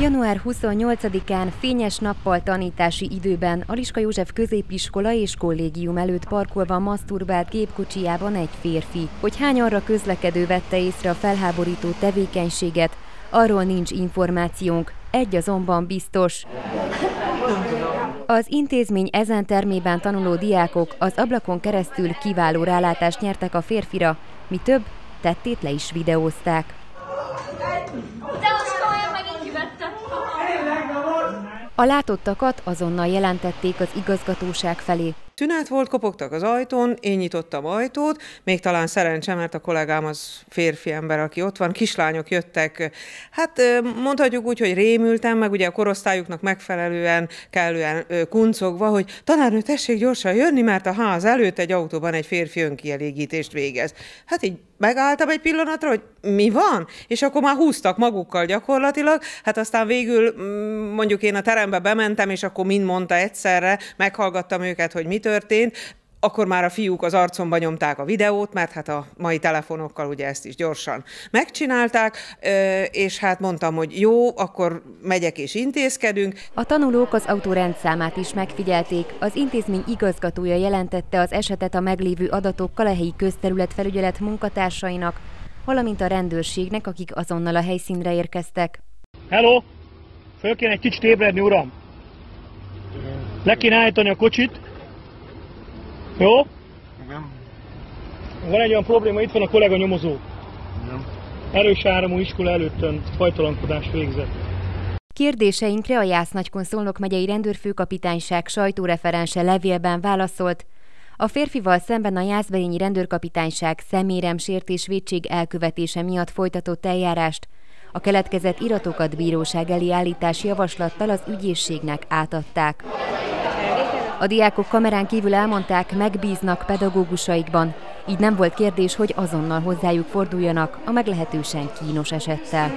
Január 28-án fényes nappal tanítási időben Aliska József középiskola és kollégium előtt parkolva maszturbált gépkocsijában egy férfi. Hogy hány arra közlekedő vette észre a felháborító tevékenységet, arról nincs információnk, egy azonban biztos. Az intézmény ezen termében tanuló diákok az ablakon keresztül kiváló rálátást nyertek a férfira, mi több, tettét le is videózták. A látottakat azonnal jelentették az igazgatóság felé. Tünet volt, kopogtak az ajtón, én nyitottam ajtót, még talán szerencse, mert a kollégám az férfi ember, aki ott van, kislányok jöttek, hát mondhatjuk úgy, hogy rémültem, meg ugye a korosztályuknak megfelelően, kellően kuncogva, hogy tanárnő, tessék gyorsan jönni, mert a ház előtt egy autóban egy férfi önkielégítést végez. Hát így megálltam egy pillanatra, hogy mi van? És akkor már húztak magukkal gyakorlatilag, hát aztán végül mm, mondjuk én a terembe bementem, és akkor mind mondta egyszerre, meghallgattam őket, hogy mit történt, akkor már a fiúk az arcomba nyomták a videót, mert hát a mai telefonokkal ugye ezt is gyorsan megcsinálták, és hát mondtam, hogy jó, akkor megyek és intézkedünk. A tanulók az autó rendszámát is megfigyelték. Az intézmény igazgatója jelentette az esetet a meglévő adatokkal a helyi közterületfelügyelet munkatársainak, valamint a rendőrségnek, akik azonnal a helyszínre érkeztek. Hello! Föl kéne egy kicsit ébredni, uram! Le kéne állítani a kocsit, jó? Igen. Van egy olyan probléma, itt van a kollega nyomozó. Igen. Erős áramú iskola előttön fajtalankodás végzett. Kérdéseinkre a Jász Nagykonszolnok megyei rendőrfőkapitányság sajtóreferense levélben válaszolt, a férfival szemben a Jászberényi rendőrkapitányság szeméremsértés védség elkövetése miatt folytatott eljárást, a keletkezett iratokat bíróság elé állítás javaslattal az ügyészségnek átadták. A diákok kamerán kívül elmondták, megbíznak pedagógusaikban, így nem volt kérdés, hogy azonnal hozzájuk forduljanak a meglehetősen kínos esettel.